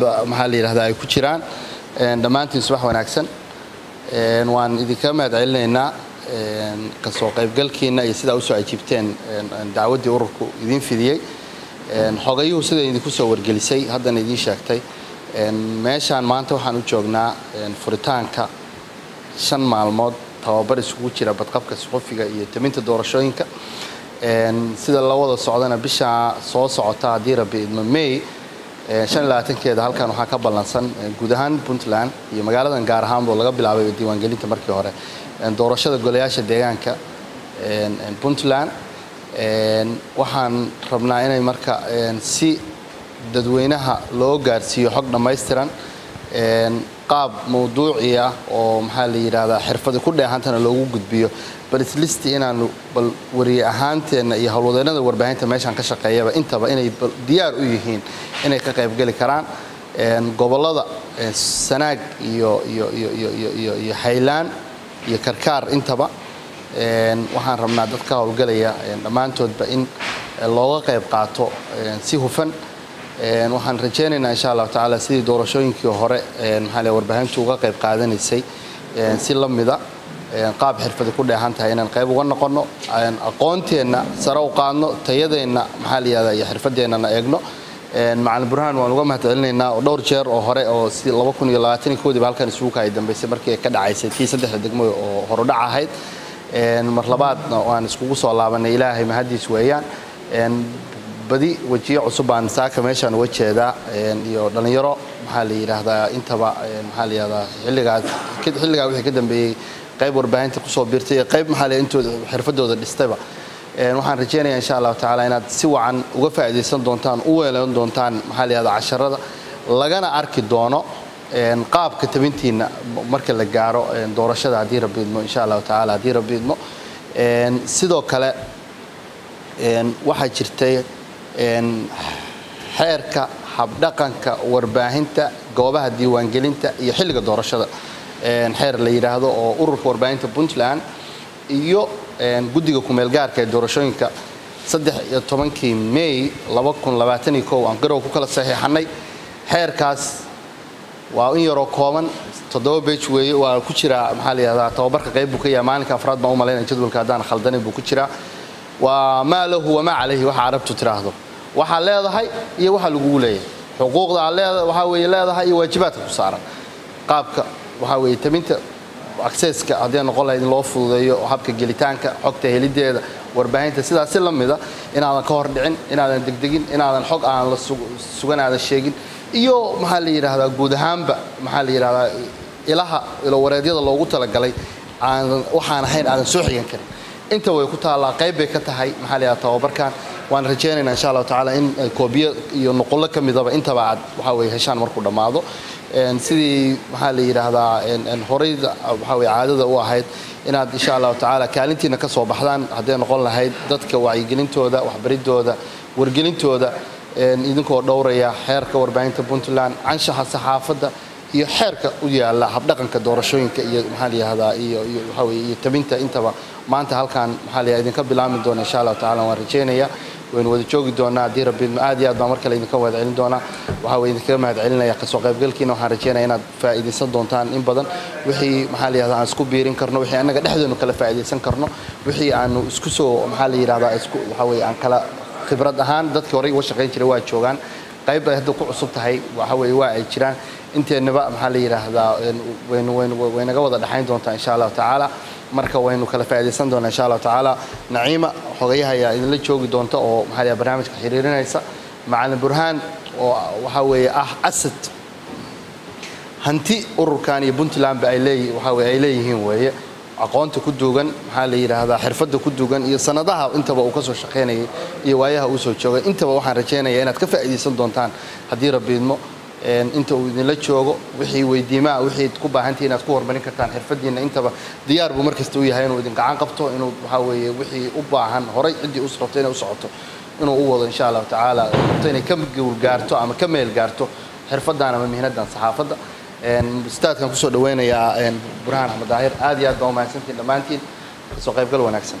dhammaanba maxaa la yidhahdaa ay ku jiraan. Dhammaantiin subax wanaagsan. Waan idinkaga mahad celinaynaa ka soo qaybgalkiina iyo sidaa u soo ajiibteen dacwaddii ururku idiin fidiyey. Xogayuhu sida idinku soo wargelisay haddana idiin sheegtay. Meeshaan maanta waxaan u joognaa furitaanka shan maalmood tababar isugu jira badqabka suxufiga iyo taminta doorashooyinka. Sida la wada socdana bisha soo socota haddii rabbi idmo may keeda halkan waxaa ka ballansan guud ahaan puntland iyo magaaladan gaar ahaanboo laga bilaabay diiwaangelinta markii hore. Doorashada golayaasha deegaanka puntland. Waxaan rabnaa inay marka si dadweynaha loo gaarsiiyo xog dhammaystiran. Qaab mawduuci ah oo maxaa la yidhaahdaa xirfada ku dheehantana loogu gudbiyo bal islisti inaanu bal wariye ahaanteenna iyo howlwadeennada warbaahinta meeshaan ka shaqeeyaba intaba inay diyaar u yihiin inay ka qaybgeli karaan gobollada sanaag iyo iyo haylaan iyo karkaar intaba waxaan rabnaa dad ka howlgalaya dhammaantoodba in looga qayb qaato si hufan. Waxaan rajaynaynaa insha allahu tacaala sidii doorashooyinkii hore maxaa warbaahintu uga qayb qaadanaysay si la mida qaab xirfada ku dheehan tahay inaan qayb uga noqonno aqoonteenna sare u qaadno tayadeenna maxaa la yihahdaa iyo xirfadeennana eegno. Macalin burhaan waan uga mahad oo dhowr jeer oo hore oo si diiba halkan isugu kaay dambaysay markii ka dhacaysay tii saddexda degmo oo horudhac ahayd. Mar labaadna waan iskugu soo laabanay ilaahay mahaddiis weeyaan. Badi wejiyo cusub baan saaka meeshaan uga jeedaa iyo dhallinyaro maxaa la yidhaahdaa intaba maxaa la yidhahdaa xilligaas xilligaa wixii ka dambeeyey qayb warbaahinta ku soo biirtay iyo qayb maxaa la intooda xirfadooda dhistayba. Waxaan rajaynayaa insha allahu tacaala inaad si wacan uga faa'iidaysan doontaan u weelan doontaan maxaa la yidhahdaa casharada lagana arki doono qaabka tabintiina marka la gaaro doorashada haddii rabbi insha allahu tacaala haddii rabbi sidoo kale waxaa jirtay xeerka habdhaqanka warbaahinta goobaha diiwaangelinta iyo xilliga doorashada. Xeer la yidhaahdo oo ururka warbaahinta puntland iyo guddiga kumeelgaarka ee doorashooyinka saddex iyo tobankii may aan garow ku kala saxiixannay xeerkaas waa in yaroo kooban toddoba bej weeye waa ku jiraa maxaa la yihahdaa tababarka qayb buu ka yahay maalinka afraad baan u malaynaya jadwalka haddaan khaldanin buu ku jiraa. Waa maa lahu wamaa calayhi waxa carabtu tiraahdo waxaa leedahay iyo waxa lagugu leeyahay. Xuquuqda aad leedahay waxaa weeye leedahay iyo waajibaadka ku saaran. Qaabka waxaa weeye taminta acceska haddii noqon lahayd in loo fududeeyo habka gelitaanka xogta helideeda warbaahinta sidaas si la mida inaadan ka hor inaadan degdegin inaadan xog aan la sugan aadan sheegin. Iyo maxaa la yidhaahdaa guud ahaanba maxaa la yidhahdaa ilaha ilowareedyada loogu talagalay aanan waxaan ahayn aadan soo xigan karin. Inta way ku taallaa qayb bay ka tahay maxaa la yidhahdaa tababarkan waan rajaynaynaa insha allahu tacaala in koobiyo iyo nuqullo ka midaba intaba aad waxaa weye heshaan markuu dhammaado. Sidii maxaa la yidhaahdaa horeyda waxaa weye caadada u ahayd inaad insha allahu tacaala kaalintiina ka soo baxdaan hadday noqon lahayd dadka wacyigelintooda waxbaridooda wargelintooda idinkoo dhowraya xeerka warbaahinta puntland canshaxa saxaafadda iyo xeerka u yaalla habdhaqanka doorashooyinka iyo maxaa la yihahdaa iyo iyo waxaa weye iyo tabinta intaba maanta halkan maxaa la yihahdaa idinka bilaami doona insha allahu tacaala waan rajaynaya waynu wada joogi doonaa haddii rabbi aad iyo aad baan mar kale idinka wada celin doonaa waxaa weye idinkaga mahad celinaya ka soo qaybgalkiina waxaan rajaynaya inaad faa'iidaysan doontaan in badan. Wixii maxaa la yihahdaa aan isku biirin karno wixii annaga dhexdeenu kala faa'iidaysan karno wixii aanu isku soo maxaa la yidhahdaa isku waxaa weye aan kala khibrad ahaan dadkii horey uga shaqayn jiray waa joogaan. Qayb ay hadda ku cusub tahay waxa weye waa ay jiraan. Inteennaba maxaa la yidhaahdaa waynu waynu waynaga wada dhexayn doontaa insha allahu tacaala marka waynu kala faa'iidaysan doonaa insha allahu tacaala. Naciima xogayaha ayaa idinla joogi doonta oo maxaa barnaamijka xiriirinaysa. Macalin burhaan oo waxaa weeye ah asad. Hanti ururkan iyo puntlandba ay leeyi waxaa weye ay leeyihiin weeye. Aqoonta ku duugan maxaa la yidhaahdaa xirfadda ku duugan iyo sanadaha intaba uu ka soo shaqaynayay iyo waayaha uu soo joogay. Intaba waxaan rajaynayaa inaad ka faa'iidaysan doontaan. Haddii rabbiidmo inta uu idinla joogo wixii weydiimaa wixii ku baahantii inaad ku horumarin kartaan xirfadiinna intaba diyaar buu markasta u yahay inuu idin gacan qabto inuu waxaa weeye wixii u baahan horay ciddii u inay u inuu u wado insha allahu tacaala. Rabto inay ka guul gaarto ama ka meel gaarto xirfaddan ama mihnadan saxaafadda. Ustaadkan ku soo dhaweynayaa burhaan axmed daahir aad iyo aad baa umahadsantiin dhammaantiin. Kasoo qaybgal wanaagsan